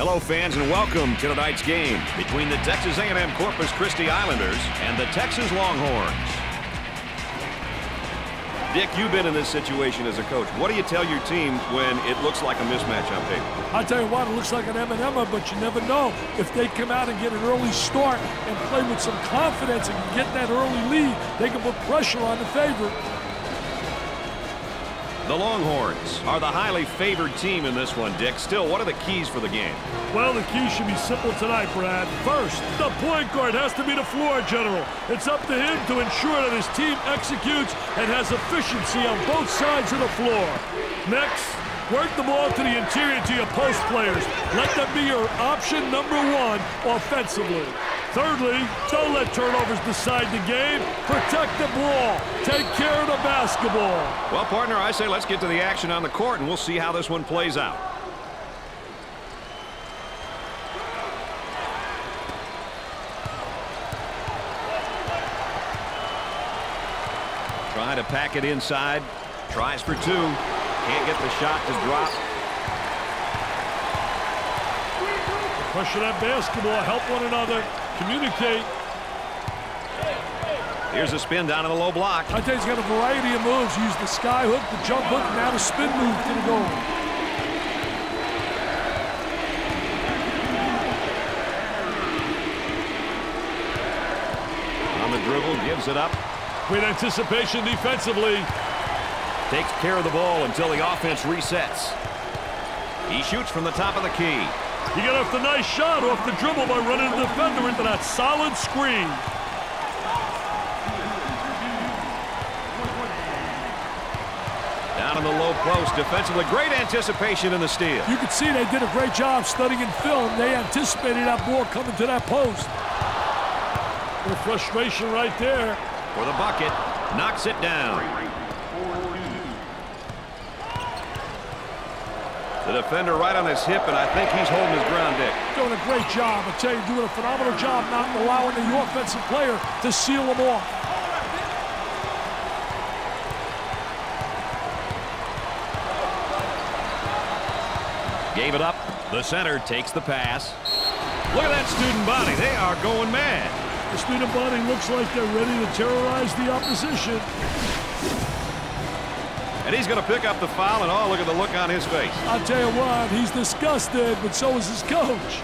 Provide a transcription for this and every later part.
Hello, fans, and welcome to tonight's game between the Texas A&M Corpus Christi Islanders and the Texas Longhorns. Dick, you've been in this situation as a coach. What do you tell your team when it looks like a mismatch on paper? I tell you what, it looks like an M&M, but you never know. If they come out and get an early start and play with some confidence and get that early lead, they can put pressure on the favorite. The Longhorns are the highly favored team in this one, Dick. Still, what are the keys for the game? Well, the key should be simple tonight, Brad. First, the point guard has to be the floor general. It's up to him to ensure that his team executes and has efficiency on both sides of the floor. Next, work the ball to the interior to your post players. Let them be your option number one offensively. Thirdly, don't let turnovers decide the game. Protect the ball. Take care of the basketball. Well, partner, I say let's get to the action on the court, and we'll see how this one plays out. Trying to pack it inside. Tries for two. Can't get the shot to drop. Pressure that basketball. Help one another. Communicate. Here's a spin down in the low block. I think he's got a variety of moves. Use the sky hook, the jump hook, now the spin move to the goal. On the dribble, gives it up. Great anticipation defensively. Takes care of the ball until the offense resets. He shoots from the top of the key. He got off the nice shot off the dribble by running the defender into that solid screen. Down in the low post, defensively, great anticipation in the steal. You can see they did a great job studying in film. They anticipated that ball coming to that post. The frustration right there. For the bucket, knocks it down. The defender right on his hip, and I think he's holding his ground, Dick. Doing a great job. I tell you, doing a phenomenal job not allowing the offensive player to seal them off. Gave it up. The center takes the pass. Look at that student body. They are going mad. The student body looks like they're ready to terrorize the opposition. And he's going to pick up the foul, and oh, look at the look on his face. I'll tell you what, he's disgusted, but so is his coach.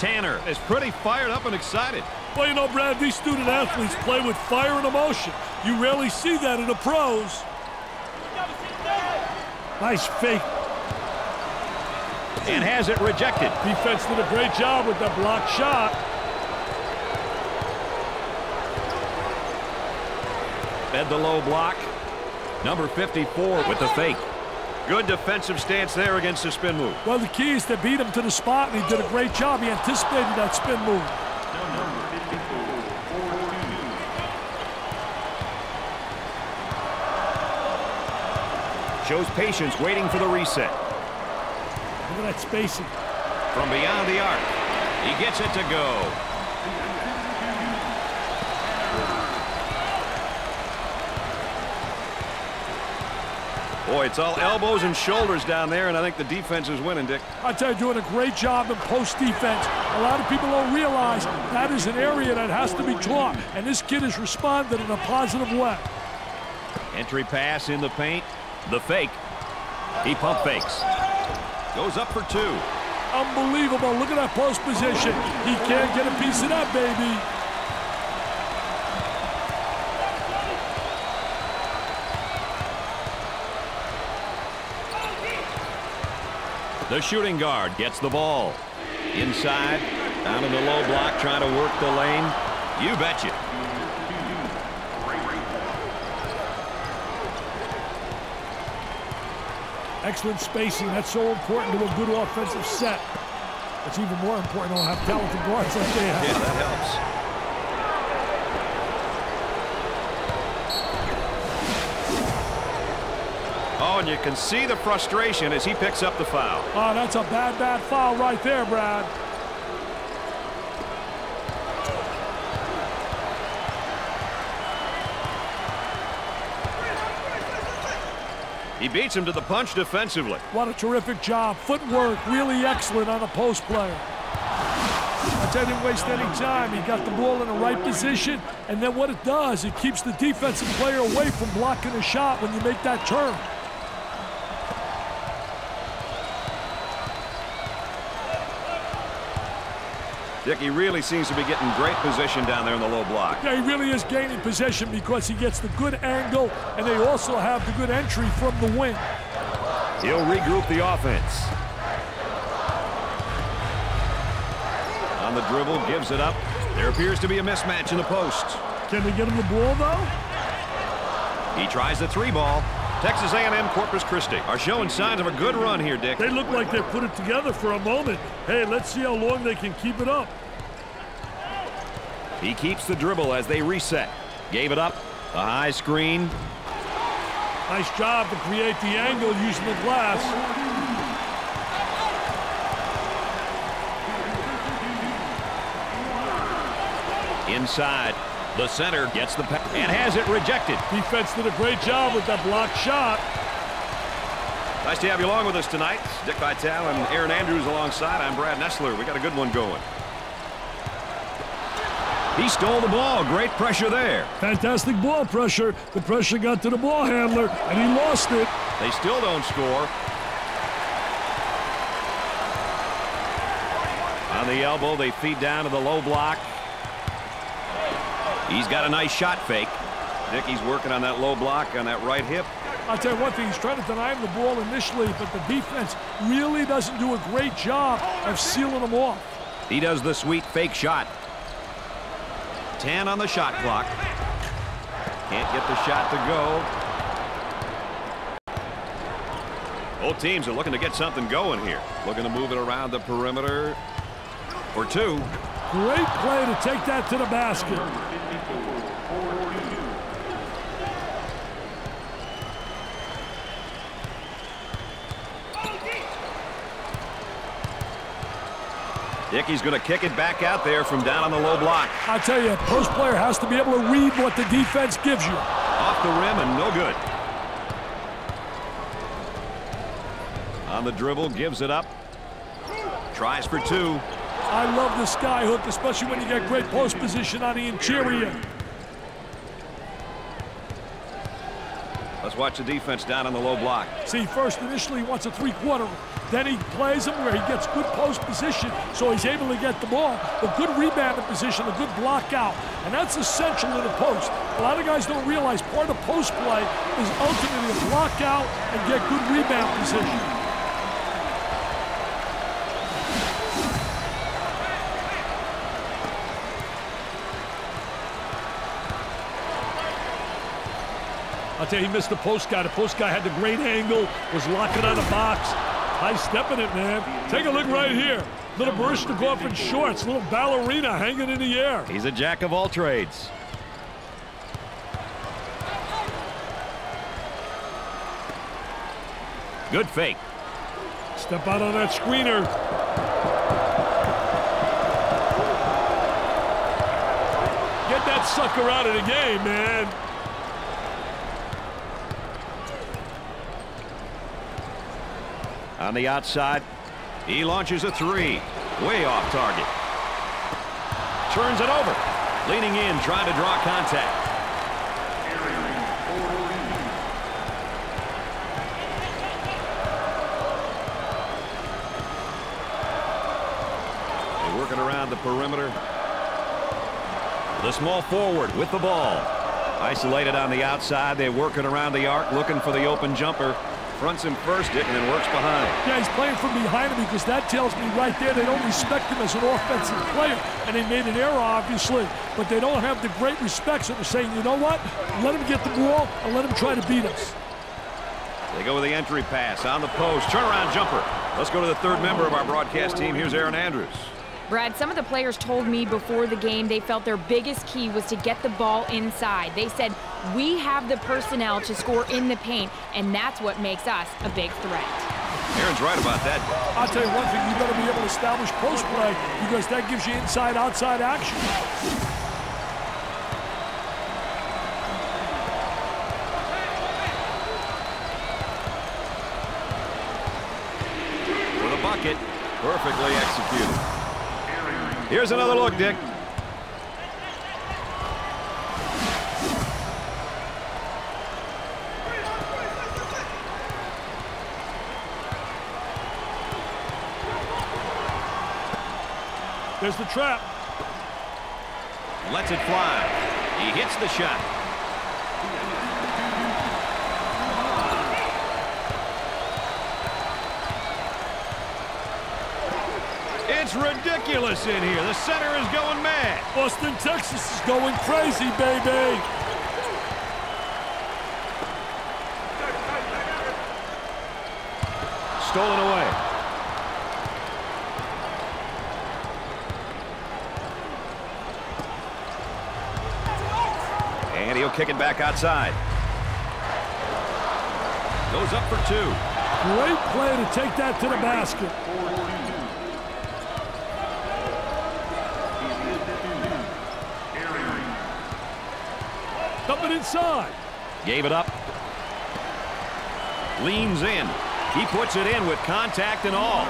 Tanner is pretty fired up and excited. Well, you know, Brad, these student athletes play with fire and emotion. You rarely see that in the pros. Nice fake. And has it rejected. Defense did a great job with that blocked shot. Fed the low block. Number 54 with the fake. Good defensive stance there against the spin move. Well, the key is to beat him to the spot, and he did a great job. He anticipated that spin move. Shows patience waiting for the reset. Look at that spacing. From beyond the arc. He gets it to go. Boy, it's all elbows and shoulders down there, and I think the defense is winning, Dick. I tell you, doing a great job in post defense. A lot of people don't realize that is an area that has to be taught, and this kid has responded in a positive way. Entry pass in the paint. The fake. He pump fakes. Goes up for two. Unbelievable. Look at that post position. He can't get a piece of that, baby. The shooting guard gets the ball. Inside, down in the low block, trying to work the lane. You betcha. Excellent spacing. That's so important to a good offensive set. It's even more important to have talented guards like they have. Yeah, that helps. And you can see the frustration as he picks up the foul. Oh, that's a bad, bad foul right there, Brad. He beats him to the punch defensively. What a terrific job. Footwork really excellent on a post player. I didn't waste any time. He got the ball in the right position, and then what it does, it keeps the defensive player away from blocking a shot when you make that turn. Dickey really seems to be getting great position down there in the low block. Yeah, he really is gaining possession because he gets the good angle, and they also have the good entry from the wing. He'll regroup the offense. On the dribble, gives it up. There appears to be a mismatch in the post. Can they get him the ball, though? He tries the three ball. Texas A&M Corpus Christi are showing signs of a good run here, Dick. They look like they put it together for a moment. Hey, let's see how long they can keep it up. He keeps the dribble as they reset. Gave it up. A high screen. Nice job to create the angle using the glass. Inside. The center gets the pass and has it rejected. Defense did a great job with that blocked shot. Nice to have you along with us tonight. Dick Vitale and Erin Andrews alongside. I'm Brad Nessler. We got a good one going. He stole the ball. Great pressure there. Fantastic ball pressure. The pressure got to the ball handler, and he lost it. They still don't score. On the elbow, they feed down to the low block. He's got a nice shot fake. Dickey's working on that low block on that right hip. I'll tell you one thing, he's trying to deny him the ball initially, but the defense really doesn't do a great job of sealing him off. He does the sweet fake shot. 10 on the shot clock. Can't get the shot to go. Both teams are looking to get something going here. Looking to move it around the perimeter for two. Great play to take that to the basket. Dickey's going to kick it back out there from down on the low block. I tell you, a post player has to be able to read what the defense gives you. Off the rim and no good. On the dribble, gives it up. Tries for two. I love the sky hook, especially when you get great post position on the interior. Let's watch the defense down on the low block. See, first initially he wants a three-quarter. Then he plays him where he gets good post position, so he's able to get the ball. A good rebounding position, a good block out. And that's essential in the post. A lot of guys don't realize part of post play is ultimately to block out and get good rebound position. I'll tell you, he missed the post guy. The post guy had the great angle, was locking on the box. High stepping it, man. Take a look right here. Little Baryshnikov in shorts, little ballerina hanging in the air. He's a jack of all trades. Good fake. Step out on that screener. Get that sucker out of the game, man. On the outside, he launches a three. Way off target. Turns it over. Leaning in, trying to draw contact. They're working around the perimeter. The small forward with the ball. Isolated on the outside. They're working around the arc, looking for the open jumper. Fronts him first, and then works behind. Yeah, he's playing from behind him because that tells me right there they don't respect him as an offensive player. And they made an error, obviously, but they don't have the great respect, so they're saying, you know what? Let him get the ball and let him try to beat us. They go with the entry pass on the post. Turnaround jumper. Let's go to the third member of our broadcast team. Here's Erin Andrews. Brad, some of the players told me before the game they felt their biggest key was to get the ball inside. They said, we have the personnel to score in the paint, and that's what makes us a big threat. Erin's right about that. I'll tell you one thing, you better be able to establish post play because that gives you inside-outside action. perfectly executed. Here's another look, Dick. There's the trap. Lets it fly. He hits the shot. It's ridiculous in here. The center is going mad. Austin, Texas is going crazy, baby. Stolen away. And he'll kick it back outside. Goes up for two. Great play to take that to the basket. Coming inside. Gave it up. Leans in. He puts it in with contact and all.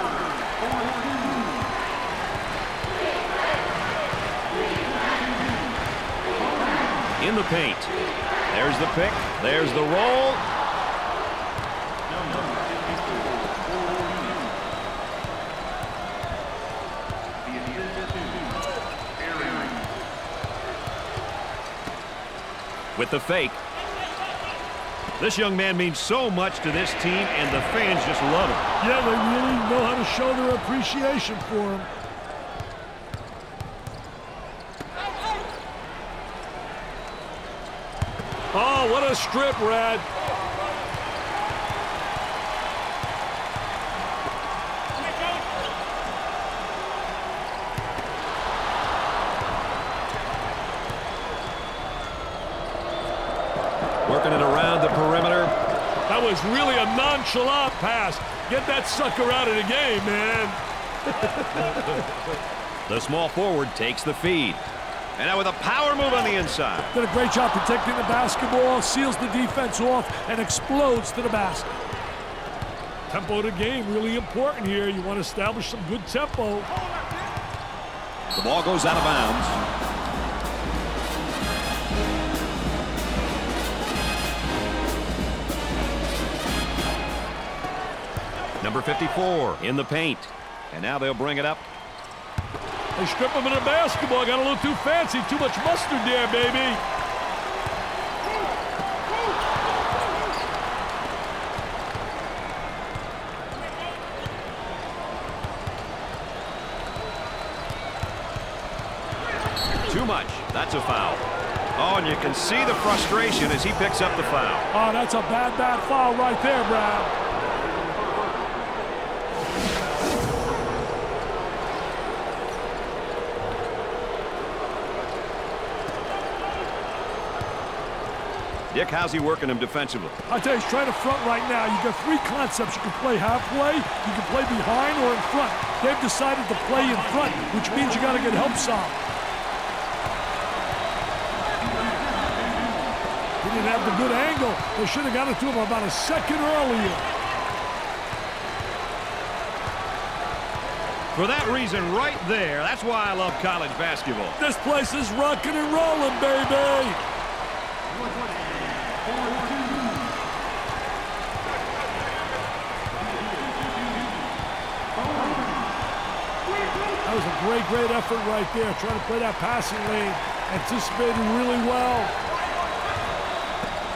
In the paint. There's the pick. There's the roll. The fake. This young man means so much to this team, and the fans just love him. Yeah, they really know how to show their appreciation for him. Oh, what a strip, Rad. Working it around the perimeter. That was really a nonchalant pass. Get that sucker out of the game, man. The small forward takes the feed. And now with a power move on the inside. Did a great job protecting the basketball, seals the defense off, and explodes to the basket. Tempo of the game, really important here. You want to establish some good tempo. The ball goes out of bounds. Number 54 in the paint. And now they'll bring it up. They strip him in the basketball. Got a little too fancy. Too much mustard there, baby. Too much. That's a foul. Oh, and you can see the frustration as he picks up the foul. Oh, that's a bad, bad foul right there, Brad. Dick, how's he working him defensively? I tell you, he's trying to front right now. You got three concepts. You can play halfway, you can play behind, or in front. They've decided to play in front, which means you got to get help solve. He didn't have the good angle. They should have got it to him about a second earlier. For that reason right there, that's why I love college basketball. This place is rocking and rolling, baby. Great, great effort right there. Trying to play that passing lane. Anticipating really well.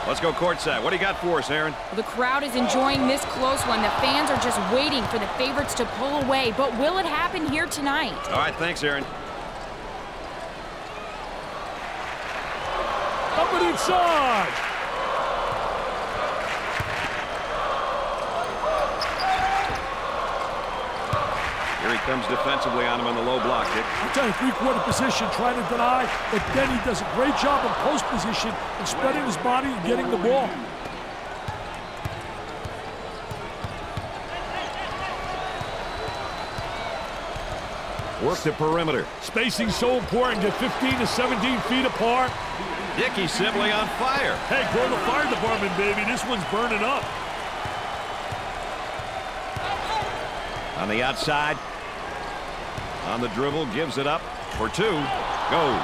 Let's go courtside. What do you got for us, Erin? The crowd is enjoying this close one. The fans are just waiting for the favorites to pull away. But will it happen here tonight? All right, thanks, Erin. Up and inside. Comes defensively on him on the low block. Dick. I tell you, three-quarter position, trying to deny, but then he does a great job in post position and spreading his body and getting the ball. Work the perimeter. Spacing so important, get 15 to 17 feet apart. Dickey's simply on fire. Hey, call the fire department, baby. This one's burning up. On the outside. On the dribble, gives it up for two. Goes.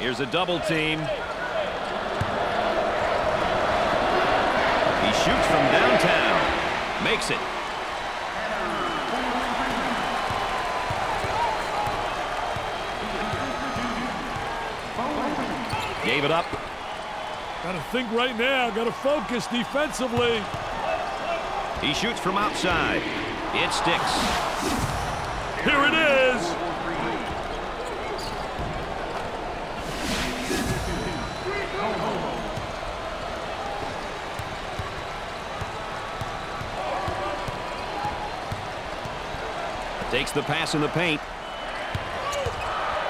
Here's a double team. He shoots from downtown. Makes it. Gave it up. Got to think right now. Got to focus defensively. He shoots from outside. It sticks. Here it is. Takes the pass in the paint.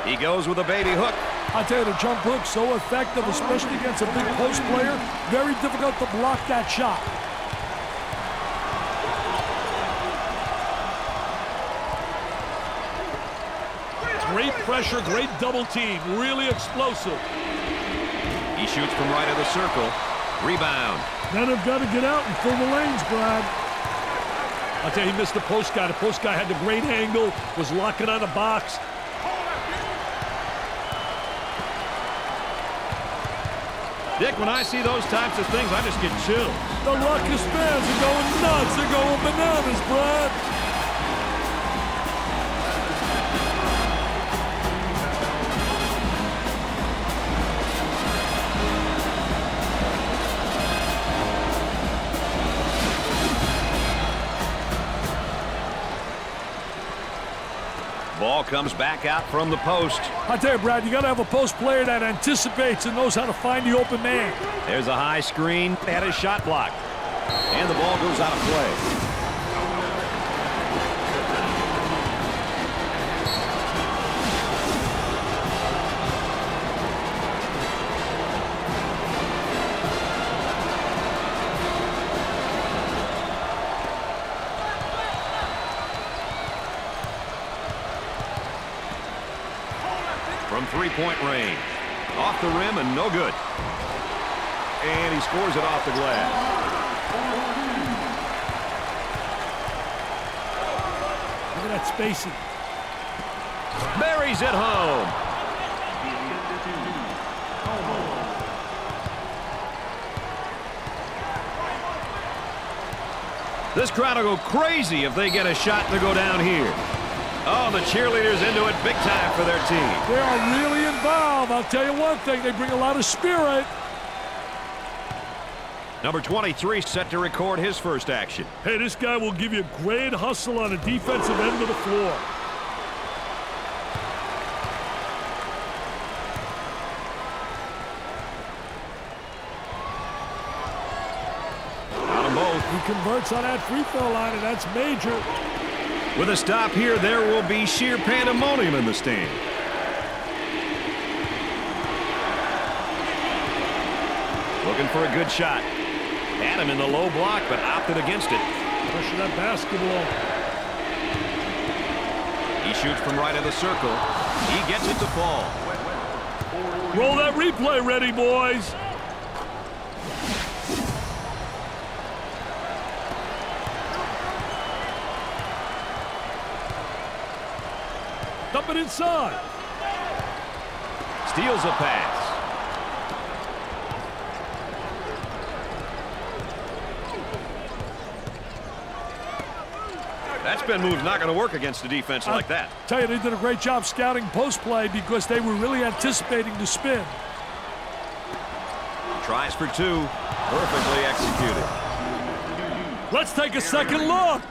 He goes with a baby hook. I tell you, the jump hook so effective, especially against a big post player. Very difficult to block that shot. Great pressure, great double team. Really explosive. He shoots from right of the circle. Rebound. Then I've got to get out and fill the lanes, Brad. I'll tell you, he missed the post guy. The post guy had the great angle, was locking on the box. Dick, when I see those types of things, I just get chills. The Ruckus fans are going nuts. They're going bananas, Brad. Comes back out from the post. I tell you, Brad, you got to have a post player that anticipates and knows how to find the open man. There's a high screen. They had his shot block. And the ball goes out of play. The rim and no good. And he scores it off the glass. Look at that spacing. Buries it home. This crowd will go crazy if they get a shot to go down here. Oh, the cheerleaders into it big time for their team. They are really involved. I'll tell you one thing, they bring a lot of spirit. Number 23 set to record his first action. Hey, this guy will give you a great hustle on the defensive end of the floor. Got them both. He converts on that free throw line, and that's major. With a stop here, there will be sheer pandemonium in the stand. Looking for a good shot. Had him in the low block, but opted against it. Pressure that basketball. He shoots from right of the circle. He gets it to fall. Roll that replay ready, boys. Dump it inside. Steals a pass. That spin move's not going to work against a defense like that. Tell you, they did a great job scouting post play because they were really anticipating the spin. Tries for two. Perfectly executed. Let's take a second look.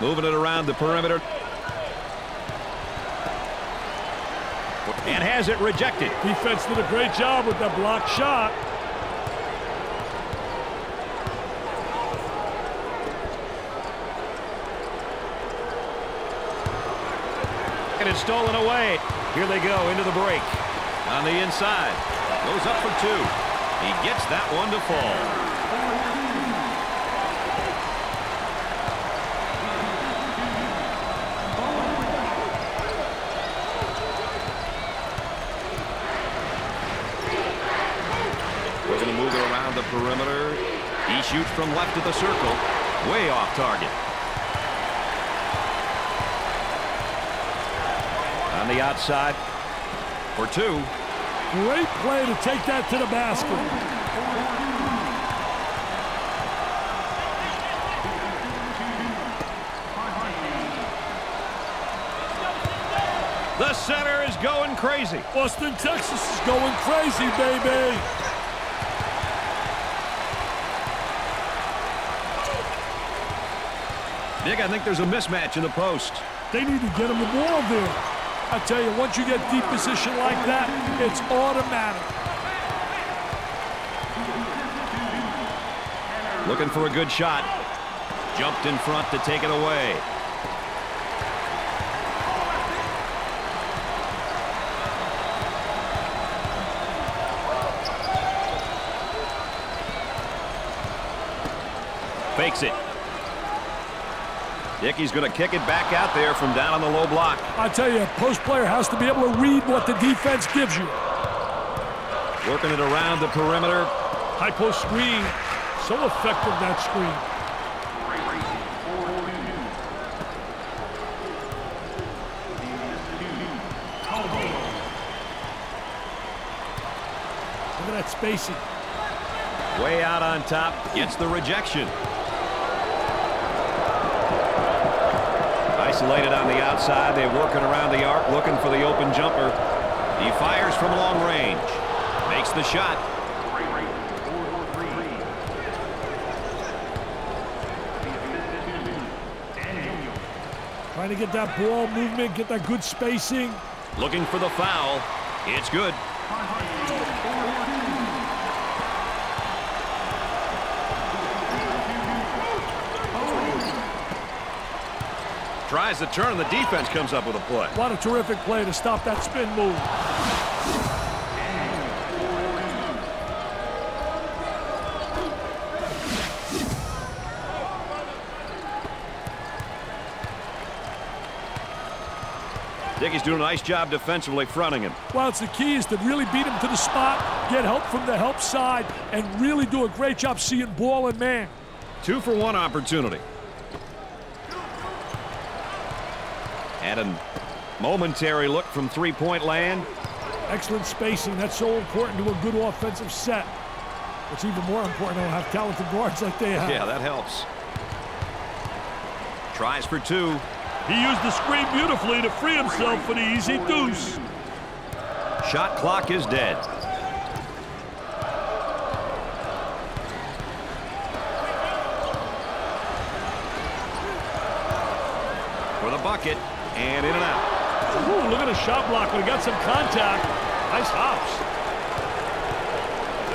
Moving it around the perimeter. And has it rejected. Defense did a great job with that block shot. And it's stolen away. Here they go into the break. On the inside. Goes up for two. He gets that one to fall. We're going to move it around the perimeter. He shoots from left of the circle. Way off target. On the outside for two. Great play to take that to the basket. The center is going crazy. Austin, Texas is going crazy, baby. I think there's a mismatch in the post. They need to get him the ball there. I tell you, once you get deep position like that, it's automatic. Looking for a good shot. Jumped in front to take it away. Fakes it. Dickey's going to kick it back out there from down on the low block. I tell you, a post player has to be able to read what the defense gives you. Working it around the perimeter. High post screen. So effective, that screen. Look at that spacing. Way out on top. Gets the rejection. Isolated on the outside. They're working around the arc, looking for the open jumper. He fires from long range. Makes the shot. Trying to get that ball movement, get that good spacing. Looking for the foul. It's good. Tries to turn, and the defense comes up with a play. What a terrific play to stop that spin move. Dickey's doing a nice job defensively fronting him. Well, it's the key is to really beat him to the spot, get help from the help side, and really do a great job seeing ball and man. Two for one opportunity. And a momentary look from three-point land. Excellent spacing. That's so important to a good offensive set. It's even more important to have talented guards like they have. Yeah, that helps. Tries for two. He used the screen beautifully to free himself for the easy deuce. Shot clock is dead. For the bucket, and in and out. Look at the shot block he got some contact. Nice hops.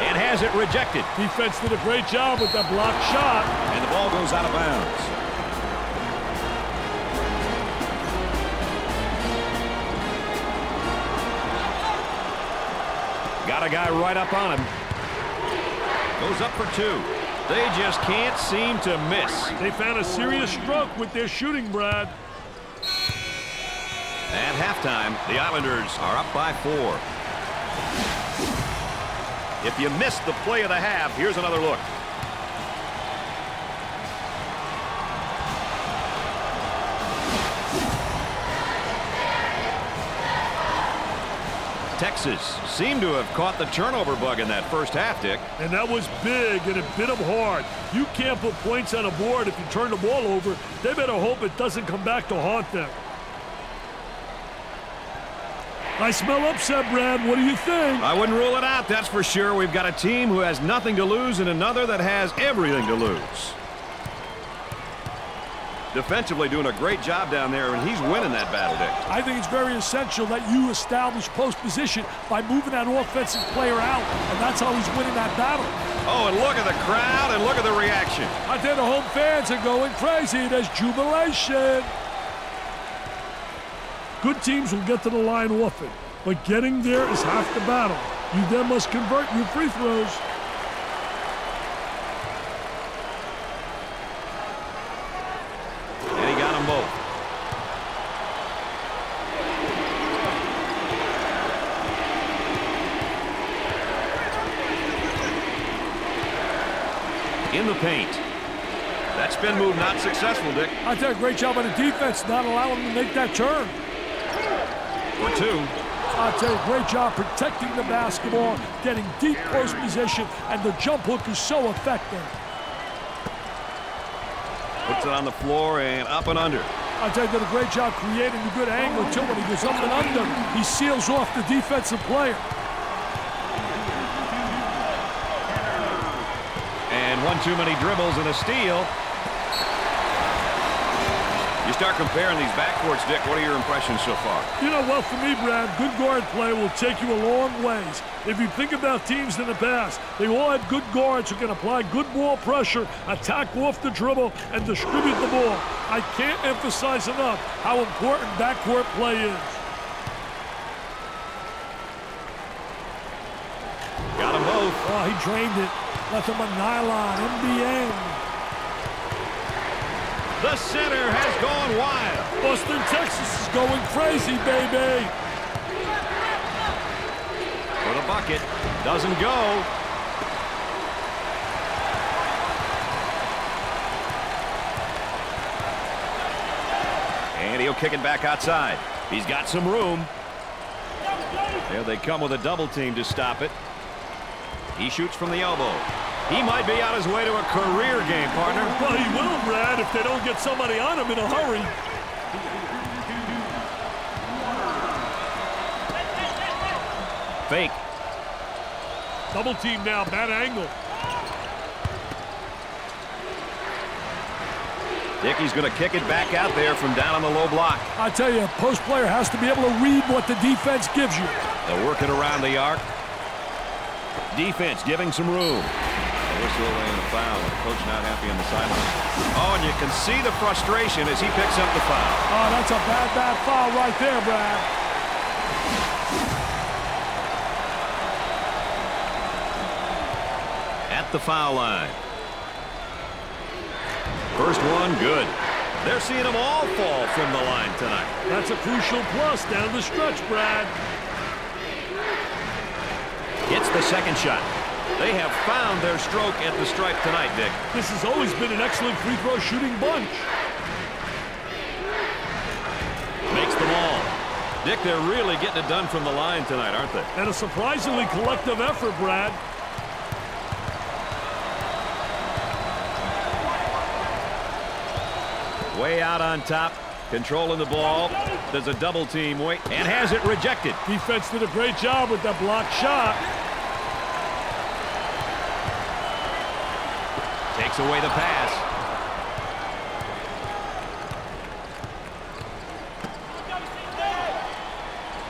And has it rejected. Defense did a great job with that block shot. And the ball goes out of bounds. Got a guy right up on him. Goes up for two. They just can't seem to miss. They found a serious stroke with their shooting, Brad. At halftime, the Islanders are up by four. If you missed the play of the half, here's another look. Texas seemed to have caught the turnover bug in that first half, Dick. And that was big, and it bit them hard. You can't put points on a board if you turn the ball over. They better hope it doesn't come back to haunt them. I smell upset, Brad. What do you think? I wouldn't rule it out, that's for sure. We've got a team who has nothing to lose and another that has everything to lose. Defensively doing a great job down there, and he's winning that battle, Dick. I think it's very essential that you establish post position by moving that offensive player out, and that's how he's winning that battle. Oh, and look at the crowd, and look at the reaction. I think the home fans are going crazy. There's jubilation. Good teams will get to the line often. but getting there is half the battle. You then must convert your free throws. And he got them both. In the paint. That spin move not successful, Dick. I tell you, great job on the defense not allowing him to make that turn. For two. I tell you, great job protecting the basketball, getting deep post position, and the jump hook is so effective. Puts it on the floor and up and under. I tell you, did a great job creating a good angle, too. When he goes up and under, he seals off the defensive player. And one too many dribbles and a steal. You start comparing these backcourts, Dick. What are your impressions so far? You know, well, for me, Brad, good guard play will take you a long ways. If you think about teams in the past, they all had good guards who can apply good ball pressure, attack off the dribble, and distribute the ball. I can't emphasize enough how important backcourt play is. Got them both. Oh, he drained it. Left him a nylon, MBN. The center has gone wild. Austin, Texas is going crazy, baby. For the bucket. Doesn't go. And he'll kick it back outside. He's got some room. There they come with a double team to stop it. He shoots from the elbow. He might be on his way to a career game, partner. Well, he will, Brad, if they don't get somebody on him in a hurry. Fake. Double team now, bad angle. Dickey's going to kick it back out there from down on the low block. I tell you, a post player has to be able to read what the defense gives you. They'll work it around the arc. Defense giving some room. A whistle and a foul. The coach not happy on the sideline. Oh, and you can see the frustration as he picks up the foul. Oh, that's a bad, bad foul right there, Brad. At the foul line. First one, good. They're seeing them all fall from the line tonight. That's a crucial plus down the stretch, Brad. Hits the second shot. They have found their stroke at the stripe tonight, Dick. This has always been an excellent free throw shooting bunch. Makes them all. Dick, they're really getting it done from the line tonight, aren't they? And a surprisingly collective effort, Brad. Way out on top, controlling the ball. There's a double team wait and has it rejected. Defense did a great job with that block shot. Takes away the pass.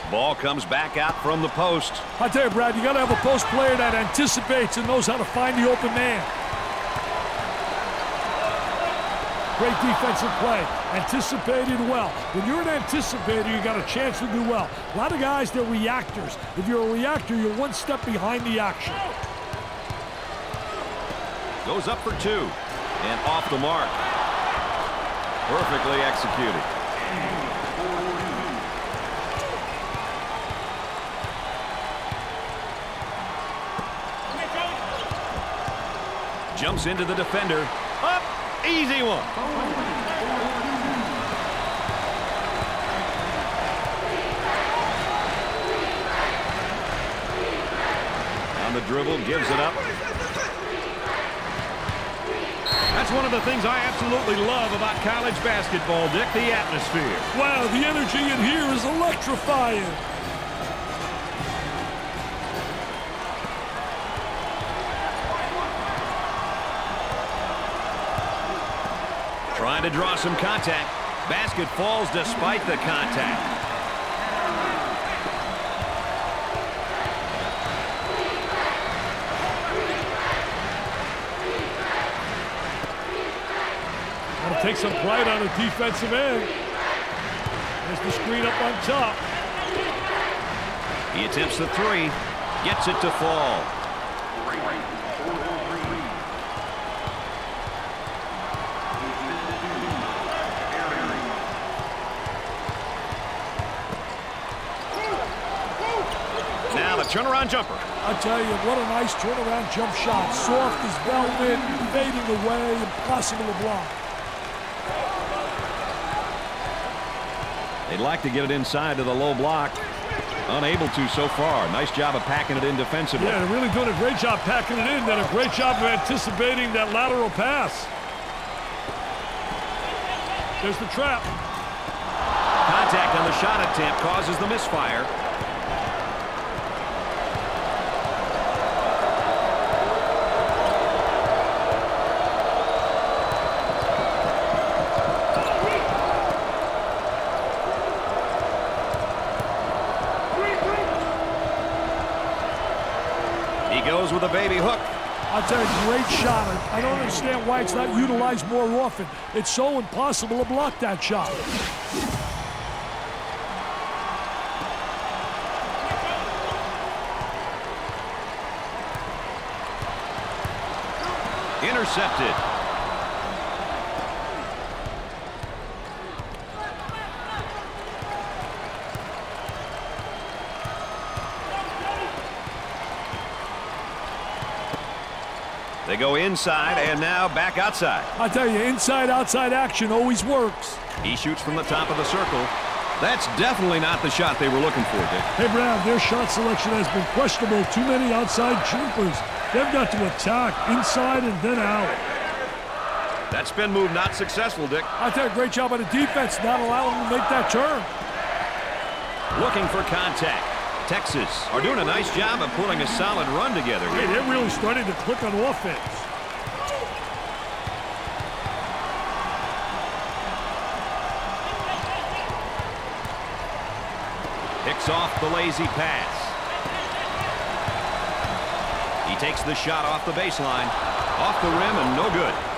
Ball comes back out from the post. I tell you, Brad, you got to have a post player that anticipates and knows how to find the open man. Great defensive play. Anticipated well. When you're an anticipator, you got a chance to do well. A lot of guys, they're reactors. If you're a reactor, you're one step behind the action. Goes up for two. And off the mark. Perfectly executed. Jumps into the defender. Up. Easy one. On the dribble, gives it up. That's one of the things I absolutely love about college basketball, Dick, the atmosphere. Wow, the energy in here is electrifying. Trying to draw some contact. Basket falls despite the contact. Got to take some pride on the defensive end. There's the screen up on top. He attempts the three. Gets it to fall. Now the turnaround jumper. I tell you, what a nice turnaround jump shot. Soft as velvet, fading away, impossible to block. They'd like to get it inside to the low block. Unable to so far. Nice job of packing it in defensively. Yeah, they're really doing a great job packing it in. Done a great job of anticipating that lateral pass. There's the trap. Contact on the shot attempt causes the misfire. Tell you, great shot. I don't understand why it's not utilized more often. It's so impossible to block that shot. Intercepted. They go inside and now back outside. I tell you, inside-outside action always works. He shoots from the top of the circle. That's definitely not the shot they were looking for, Dick. Hey, Brad, their shot selection has been questionable. Too many outside jumpers. They've got to attack inside and then out. That spin move not successful, Dick. I tell you, great job by the defense not allowing them to make that turn. Looking for contact. Texas are doing a nice job of pulling a solid run together Hey, they're really starting to click on offense. Picks off the lazy pass. He takes the shot off the baseline. Off the rim and no good.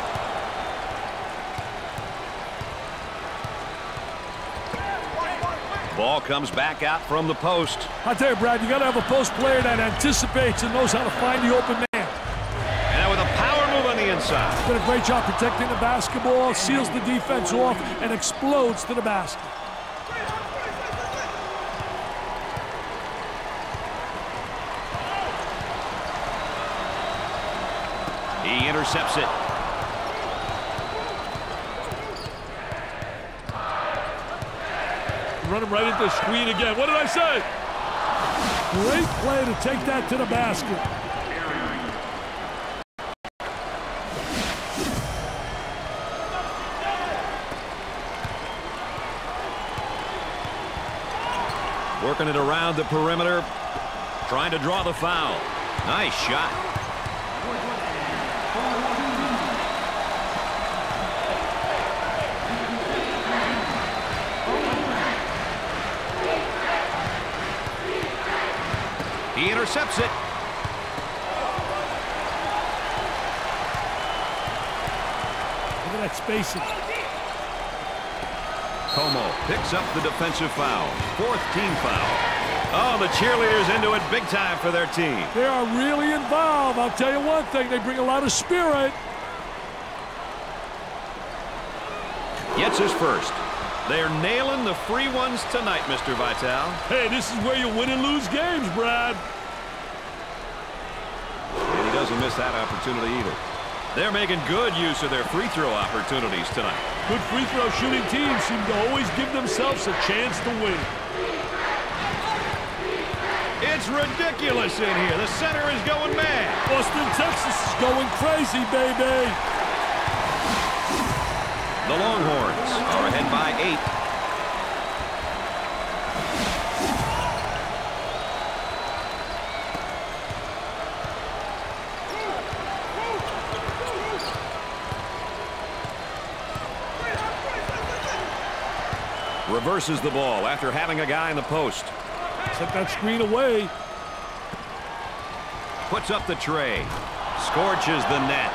Ball comes back out from the post. I tell you, Brad, you got to have a post player that anticipates and knows how to find the open man. And now with a power move on the inside. Did a great job protecting the basketball, seals the defense off, and explodes to the basket. He intercepts it. Run him right into the screen again. What did I say? Great play to take that to the basket. Working it around the perimeter. Trying to draw the foul. Nice shot. Intercepts it. Look at that spacing. Como picks up the defensive foul. Fourth team foul. Oh, the cheerleaders into it big time for their team. They are really involved. I'll tell you one thing, they bring a lot of spirit. Gets his first. They're nailing the free ones tonight, Mr. Vitale. Hey, this is where you win and lose games, Brad. And miss that opportunity either. They're making good use of their free throw opportunities tonight. Good free throw shooting teams seem to always give themselves a chance to win. It's ridiculous in here. The center is going mad. Austin, Texas is going crazy, baby. The Longhorns are ahead by eight. Reverses the ball after having a guy in the post. Set that screen away. Puts up the trey. Scorches the net.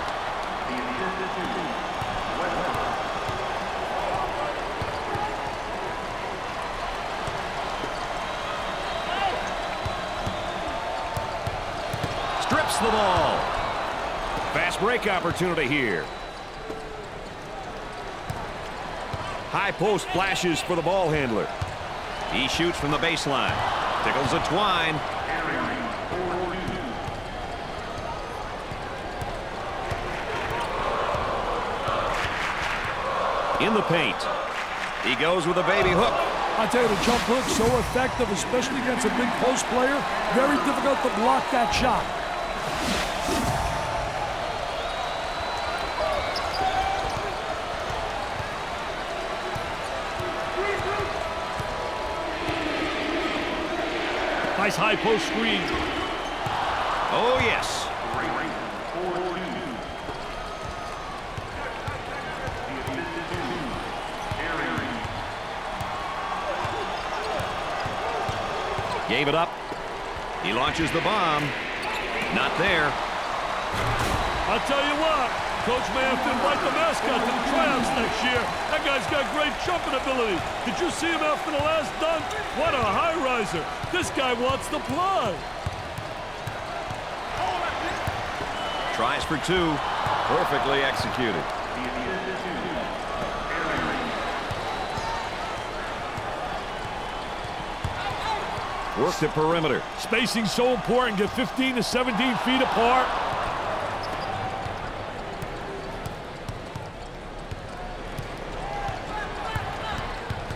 strips the ball. Fast break opportunity here. High post flashes for the ball handler. He shoots from the baseline. Tickles a twine. In the paint. He goes with a baby hook. I tell you, the jump hook so effective, especially against a big post player. Very difficult to block that shot. High post screen. Oh, yes. Gave it up. He launches the bomb. Not there. I'll tell you what, Coach may have to invite the mascot to the tryouts next year. That guy's got great jumping ability. Did you see him after the last dunk? What a high riser. This guy wants to play. Tries for two. Perfectly executed. Work the perimeter. Spacing so important. Get 15 to 17 feet apart.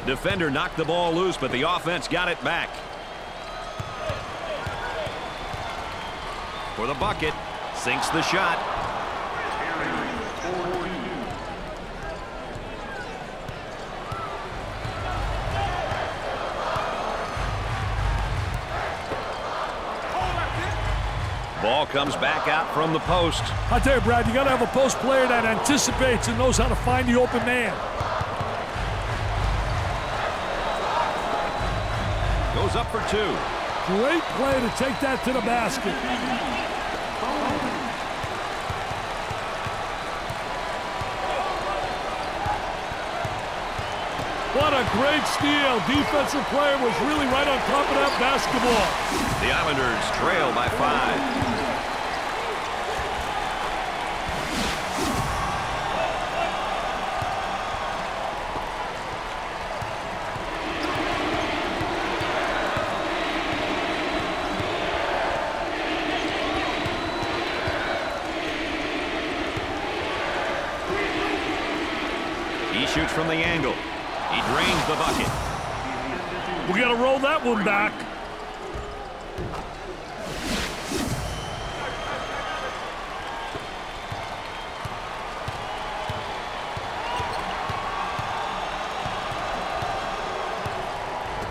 Defender knocked the ball loose, but the offense got it back. For the bucket. Sinks the shot. Ball comes back out from the post. I tell you, Brad, you got to have a post player that anticipates and knows how to find the open man. Goes up for two. Great play to take that to the basket. What a great steal. Defensive player was really right on top of that basketball. The Islanders trail by five. He shoots from the angle. He drains the bucket. We got to roll that one back.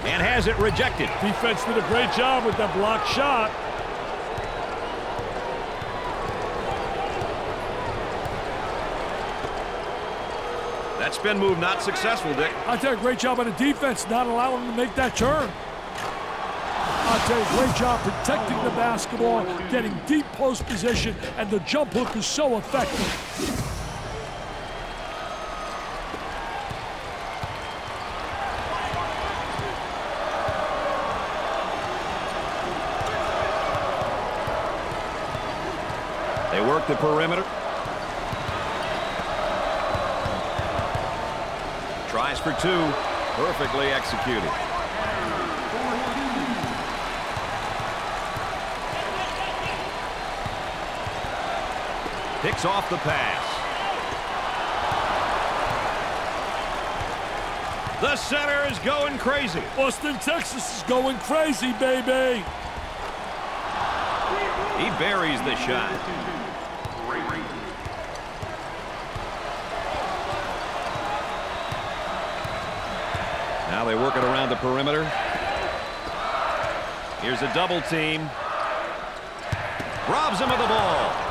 And has it rejected. Defense did a great job with that blocked shot. That spin move not successful, Dick. I tell you, great job on the defense, not allowing him to make that turn. You, great job protecting the basketball, getting deep post position, and the jump hook is so effective. They work the perimeter. Tries for two. Perfectly executed. Picks off the pass. The center is going crazy. Austin, Texas is going crazy, baby. He buries the shot. Now they work it around the perimeter. Here's a double team. Robs him of the ball.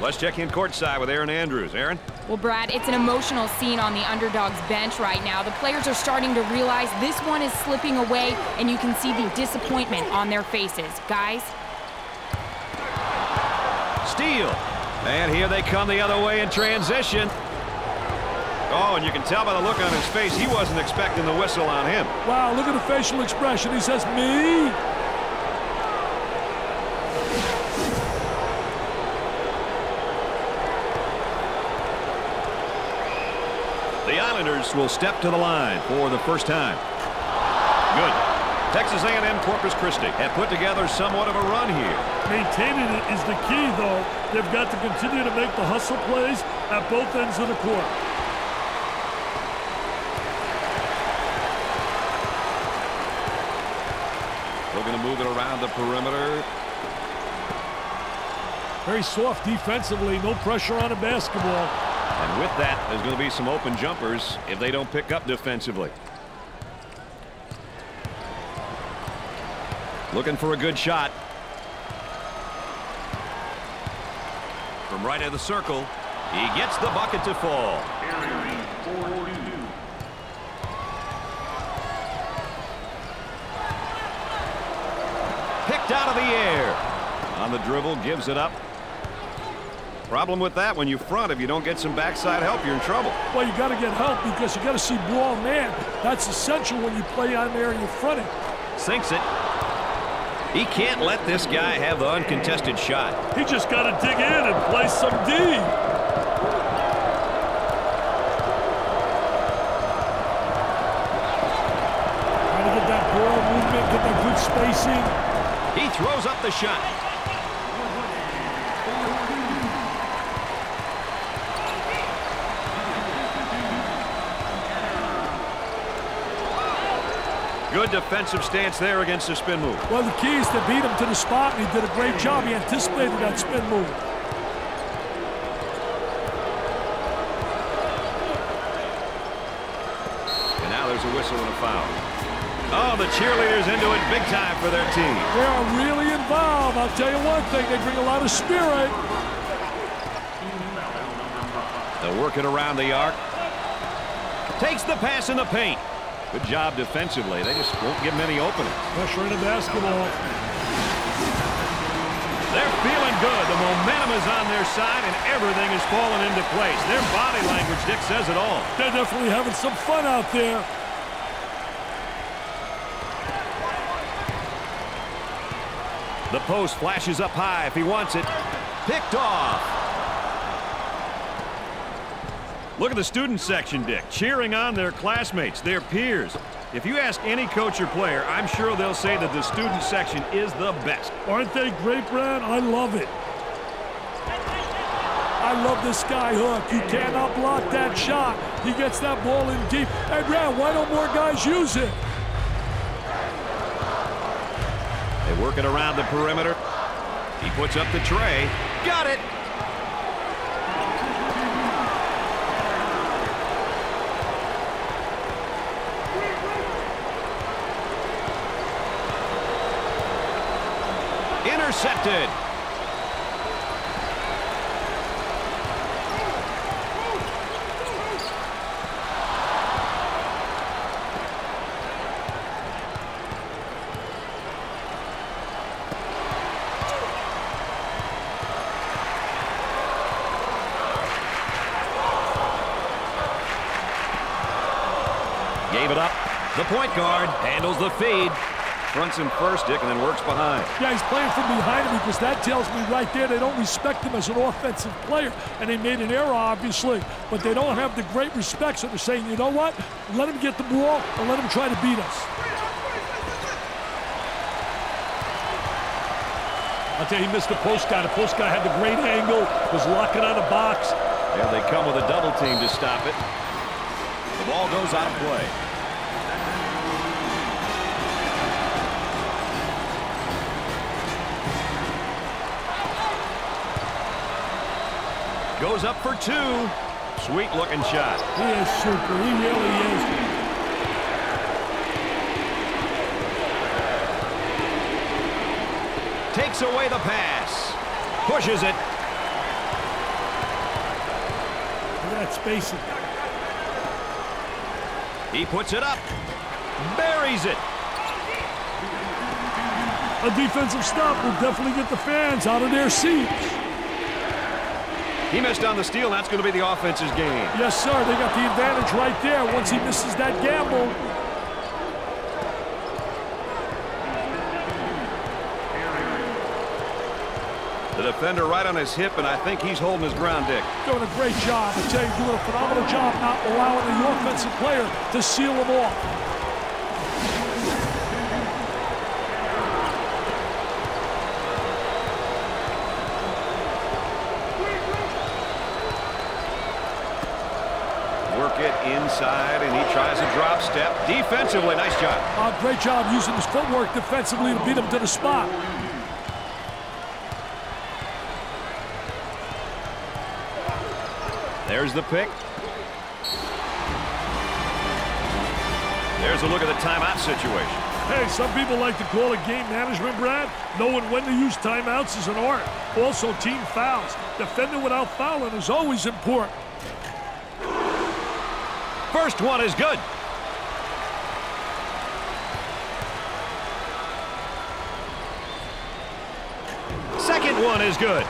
Let's check in courtside with Erin Andrews. Erin? Well, Brad, it's an emotional scene on the underdog's bench right now. The players are starting to realize this one is slipping away, and you can see the disappointment on their faces. Guys, Steal. And here they come the other way in transition. Oh, and you can tell by the look on his face, he wasn't expecting the whistle on him. Wow, look at the facial expression. He says, me? Islanders will step to the line for the first time. Good. Texas A&M Corpus Christi have put together somewhat of a run here. Maintaining it is the key, though. They've got to continue to make the hustle plays at both ends of the court. Looking to move it around the perimeter. Very soft defensively, no pressure on a basketball. And with that, there's going to be some open jumpers if they don't pick up defensively. Looking for a good shot. From right of the circle, he gets the bucket to fall. Picked out of the air. On the dribble, gives it up. Problem with that, when you front, if you don't get some backside help, you're in trouble. Well, you got to get help because you got to see ball man. That's essential when you play on there and you front it. Sinks it. He can't let this guy have the uncontested shot. He just got to dig in and play some D. Trying to get that ball movement, get that good spacing. He throws up the shot. Good defensive stance there against the spin move. Well, the key is to beat him to the spot, and he did a great job. He anticipated that spin move. And now there's a whistle and a foul. Oh, the cheerleaders into it big time for their team. They are really involved. I'll tell you one thing, they bring a lot of spirit. They'll work it around the arc. Takes the pass in the paint. Good job defensively. They just won't give many openings. Pressure in the basketball. They're feeling good. The momentum is on their side, and everything is falling into place. Their body language, Dick, says it all. They're definitely having some fun out there. The post flashes up high if he wants it. Picked off. Look at the student section, Dick, cheering on their classmates, their peers. If you ask any coach or player, I'm sure they'll say that the student section is the best. Aren't they great, Brad? I love it. I love this guy Hook. You cannot block that shot. He gets that ball in deep. Hey, Brad, why don't more guys use it? They work it around the perimeter. He puts up the trey. Got it. Intercepted. Gave it up. The point guard handles the feed. Fronts him first, Dick, and then works behind. Yeah, he's playing from behind him because that tells me right there they don't respect him as an offensive player. And they made an error, obviously, but they don't have the great respect. So they're saying, you know what? Let him get the ball and let him try to beat us. I'll tell you, he missed the post guy. The post guy had the great angle, was locking on the box. There they come with a double team to stop it. The ball goes out of play. Goes up for two. Sweet looking shot. He is super. He really is. Takes away the pass. Pushes it. Look at that spacing. He puts it up. Buries it. A defensive stop will definitely get the fans out of their seats. He missed on the steal. That's going to be the offense's game. Yes, sir. They got the advantage right there once he misses that gamble. The defender right on his hip, and I think he's holding his ground, Dick. Doing a great job. I tell you, doing a phenomenal job not allowing the offensive player to seal him off. inside, and he tries a drop step. Defensively, nice job. Uh, great job using his footwork defensively to beat him to the spot. There's the pick. There's a look at the timeout situation. Hey, some people like to call it game management, Brad. Knowing when to use timeouts is an art. Also, team fouls. Defending without fouling is always important. First one is good. One is good.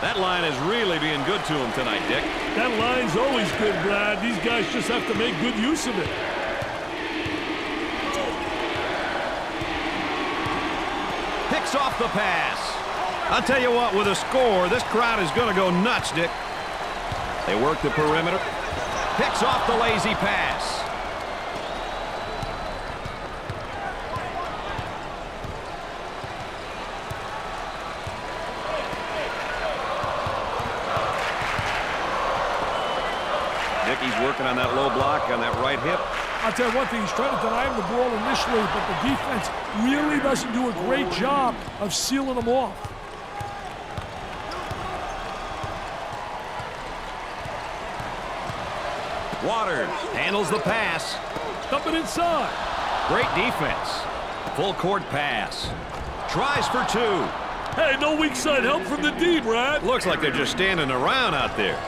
That line is really being good to him tonight, Dick. That line's always good, Brad. These guys just have to make good use of it. Picks off the pass. I'll tell you what, with a score, this crowd is going to go nuts, Dick. They work the perimeter. Picks off the lazy pass. Dickey's working on that low block on that right hip. I'll tell you one thing, he's trying to deny him the ball initially, but the defense really doesn't do a great job of sealing him off. Waters handles the pass. Dumping inside. Great defense. Full court pass. Tries for two. Hey, no weak side help from the D, Brad. Looks like they're just standing around out there.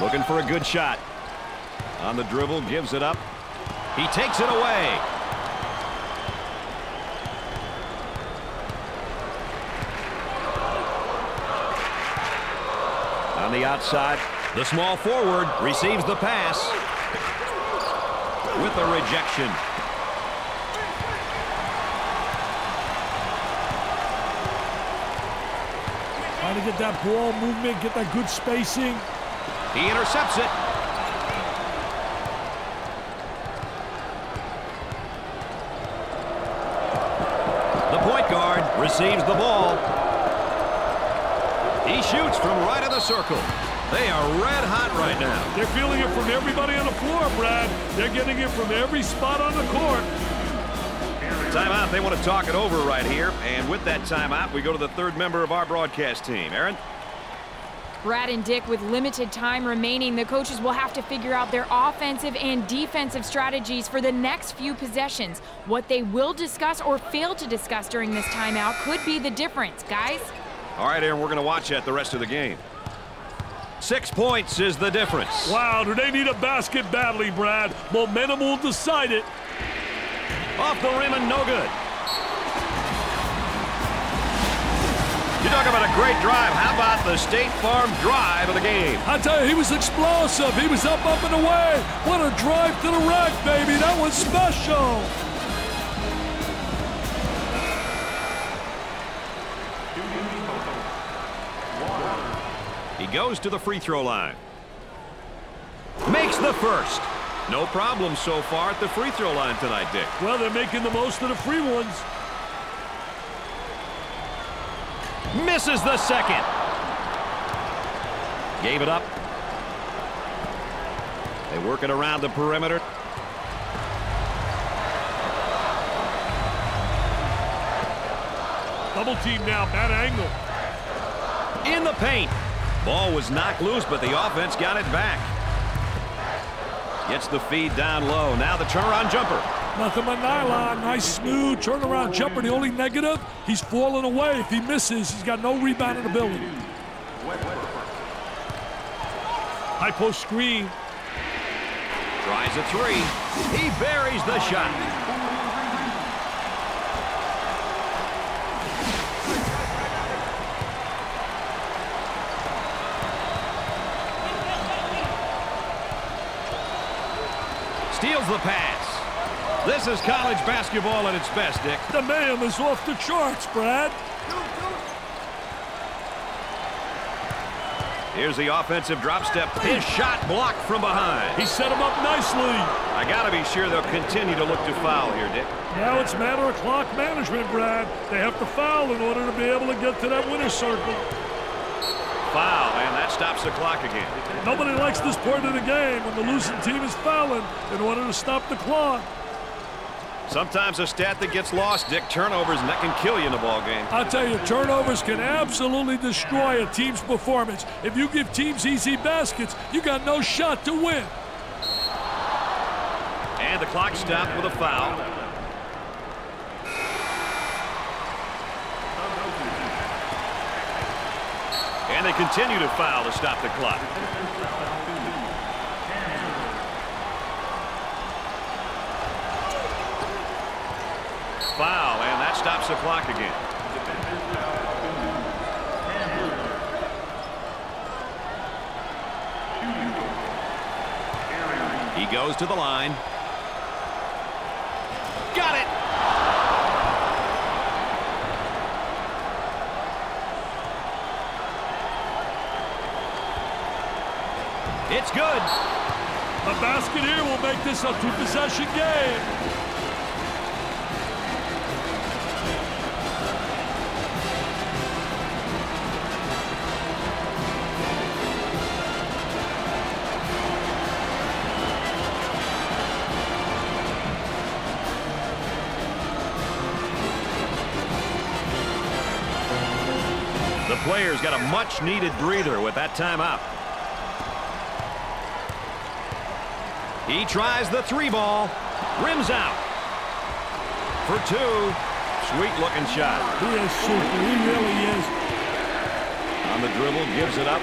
Looking for a good shot. On the dribble, gives it up. He takes it away. On the outside, the small forward receives the pass with a rejection. Trying to get that ball movement, get that good spacing. He intercepts it. The point guard receives the ball. He shoots from right of the circle. They are red hot right now. They're feeling it from everybody on the floor, Brad. They're getting it from every spot on the court. Timeout. They want to talk it over right here. And with that timeout, we go to the third member of our broadcast team. Erin? Brad and Dick, with limited time remaining, the coaches will have to figure out their offensive and defensive strategies for the next few possessions. What they will discuss or fail to discuss during this timeout could be the difference. Guys? All right, Erin, we're going to watch that the rest of the game. Six points is the difference. Wow, do they need a basket badly, Brad? Momentum will decide it. Off the rim and no good. You talk about a great drive. How about the State Farm drive of the game? I tell you, he was explosive. He was up, up, and away. What a drive to the rack, baby. That was special. He goes to the free throw line. Makes the first. No problem so far at the free throw line tonight, Dick. Well, they're making the most of the free ones. Misses the second. Gave it up. They work it around the perimeter. Double team now, bad angle. In the paint. Ball was knocked loose, but the offense got it back. Gets the feed down low. Now the turnaround jumper. Nothing but nylon. Nice smooth turnaround jumper. The only negative, he's falling away. If he misses, he's got no rebound ability. High post screen. Tries a three. He buries the shot. Steals the pass. This is college basketball at its best, Dick. The man is off the charts, Brad. Here's the offensive drop step. His shot blocked from behind. He set him up nicely. I got to be sure they'll continue to look to foul here, Dick. Now it's matter of clock management, Brad. They have to foul in order to be able to get to that winner's circle. Foul, and that stops the clock again. Nobody likes this part of the game when the losing team is fouling in order to stop the clock. Sometimes a stat that gets lost, Dick, turnovers, and that can kill you in a ball game. I'll tell you, turnovers can absolutely destroy a team's performance. If you give teams easy baskets, you got no shot to win. And the clock stopped with a foul. And they continue to foul to stop the clock. Foul, and that stops the clock again. He goes to the line. Got it! It's good. A basket here will make this a two-possession game. Got a much-needed breather with that timeout. He tries the three ball. Rims out. For two. Sweet-looking shot. He is super. He really is. On the dribble, gives it up.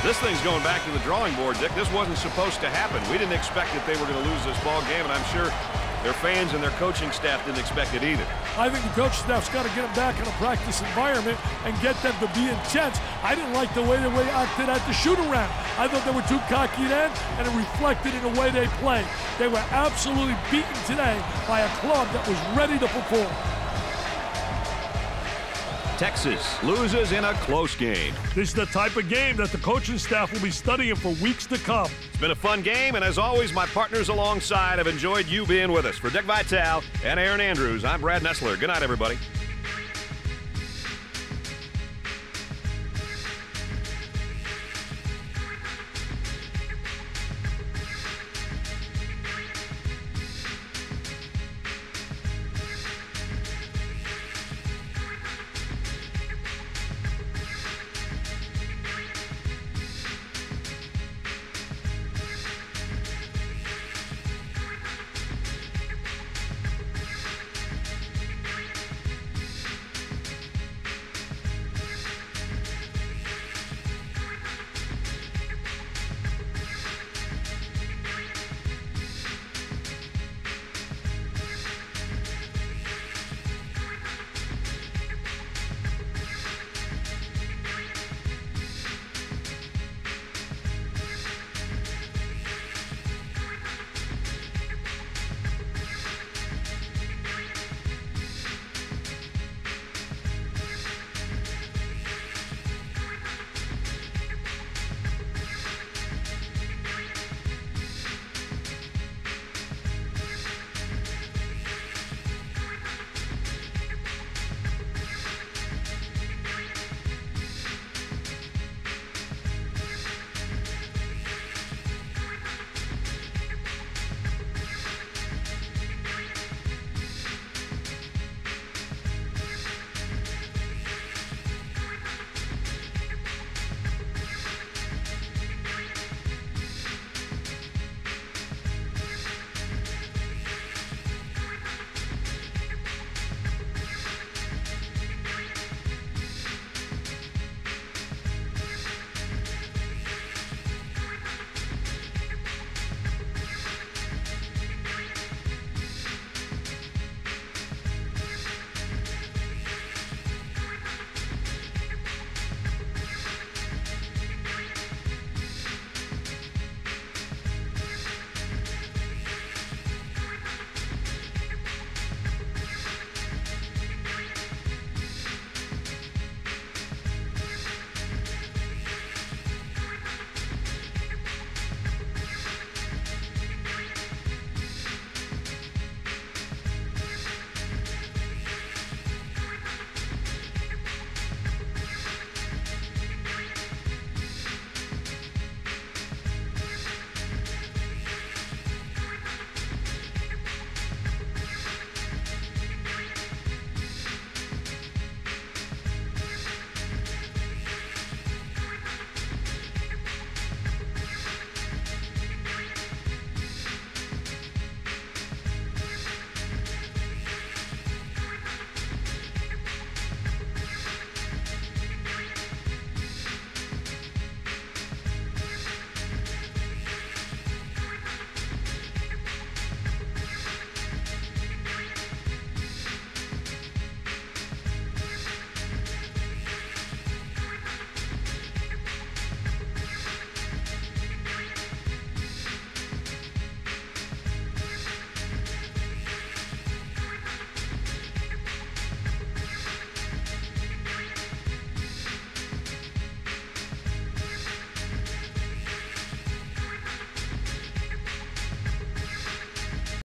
This thing's going back to the drawing board, Dick. This wasn't supposed to happen. We didn't expect that they were going to lose this ball game, and I'm sure their fans and their coaching staff didn't expect it either. I think the coach staff's got to get them back in a practice environment and get them to be intense. I didn't like the way they acted at the shoot-around. I thought they were too cocky then, and it reflected in the way they played. They were absolutely beaten today by a club that was ready to perform. Texas loses in a close game. This is the type of game that the coaching staff will be studying for weeks to come. It's been a fun game, and as always, my partners alongside have enjoyed you being with us. For Dick Vitale and Erin Andrews, I'm Brad Nessler. Good night, everybody.